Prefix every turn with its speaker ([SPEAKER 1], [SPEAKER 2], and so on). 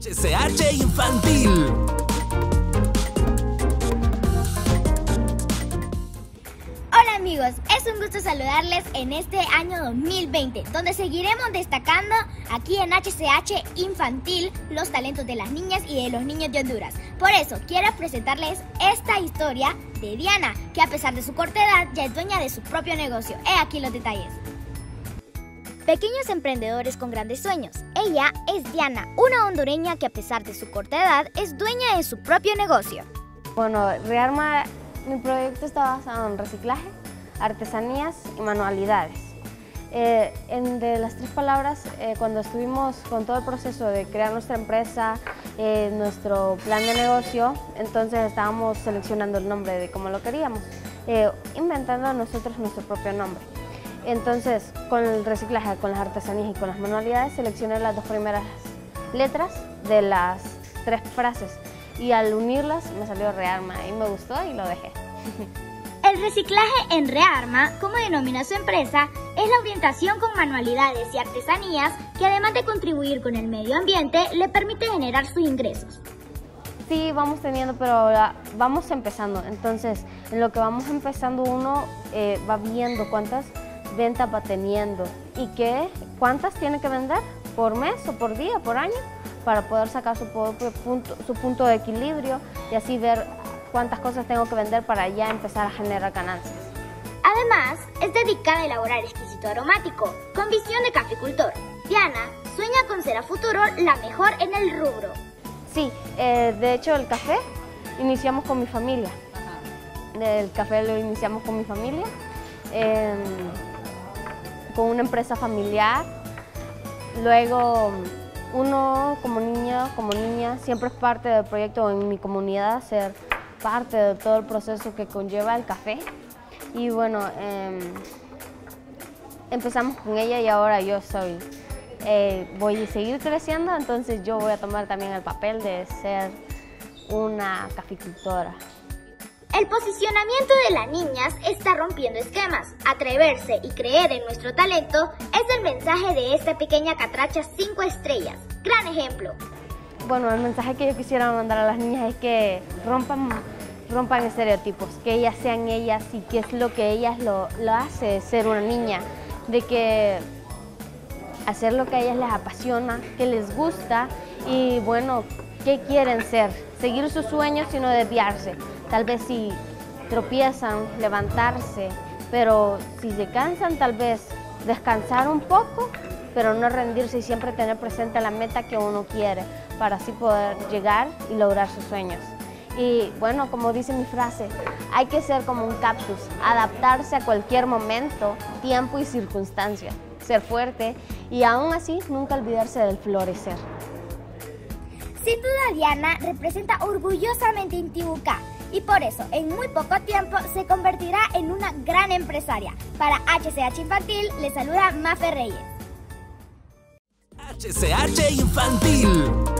[SPEAKER 1] HCH Infantil.
[SPEAKER 2] Hola amigos, es un gusto saludarles en este año 2020, donde seguiremos destacando aquí en HCH Infantil los talentos de las niñas y de los niños de Honduras. Por eso quiero presentarles esta historia de Diana, que a pesar de su corta edad ya es dueña de su propio negocio. He aquí los detalles. Pequeños emprendedores con grandes sueños. Ella es Diana, una hondureña que a pesar de su corta edad es dueña de su propio negocio.
[SPEAKER 3] Bueno, Rearma, mi proyecto está basado en reciclaje, artesanías y manualidades. Eh, en de las tres palabras, eh, cuando estuvimos con todo el proceso de crear nuestra empresa, eh, nuestro plan de negocio, entonces estábamos seleccionando el nombre de cómo lo queríamos, inventando nosotros nuestro propio nombre. Entonces, con el reciclaje, con las artesanías y con las manualidades, seleccioné las dos primeras letras de las tres frases y al unirlas me salió Rearma y me gustó y lo dejé.
[SPEAKER 2] El reciclaje en Rearma, como denomina su empresa, es la orientación con manualidades y artesanías que además de contribuir con el medio ambiente, le permite generar sus ingresos.
[SPEAKER 3] Sí, vamos teniendo, pero vamos empezando. Entonces, en lo que vamos empezando uno eh, va viendo cuántas venta va teniendo y qué, cuántas tiene que vender por mes o por día, por año, para poder sacar su punto, su punto de equilibrio y así ver cuántas cosas tengo que vender para ya empezar a generar ganancias.
[SPEAKER 2] Además, es dedicada a elaborar exquisito aromático, con visión de caficultor. Diana sueña con ser a futuro la mejor en el rubro.
[SPEAKER 3] Sí, eh, de hecho el café iniciamos con mi familia. El café lo iniciamos con mi familia. Em, con una empresa familiar. Luego, uno como niño, como niña, siempre es parte del proyecto en mi comunidad, ser parte de todo el proceso que conlleva el café. Y bueno, em, empezamos con ella y ahora yo soy, eh, voy a seguir creciendo, entonces yo voy a tomar también el papel de ser una caficultora.
[SPEAKER 2] El posicionamiento de las niñas está rompiendo esquemas. Atreverse y creer en nuestro talento es el mensaje de esta pequeña catracha 5 estrellas. Gran ejemplo.
[SPEAKER 3] Bueno, el mensaje que yo quisiera mandar a las niñas es que rompan, rompan estereotipos, que ellas sean ellas y qué es lo que ellas lo, lo hace ser una niña, de que hacer lo que a ellas les apasiona, que les gusta y bueno, qué quieren ser, seguir sus sueños y no desviarse. Tal vez si tropiezan, levantarse, pero si se cansan, tal vez descansar un poco, pero no rendirse y siempre tener presente la meta que uno quiere para así poder llegar y lograr sus sueños. Y bueno, como dice mi frase, hay que ser como un cactus, adaptarse a cualquier momento, tiempo y circunstancia, ser fuerte y aún así nunca olvidarse del florecer.
[SPEAKER 2] Sin duda Diana representa orgullosamente Intibucá y por eso en muy poco tiempo se convertirá en una gran empresaria. Para HCH Infantil le saluda Mafe Reyes.
[SPEAKER 1] HCH Infantil.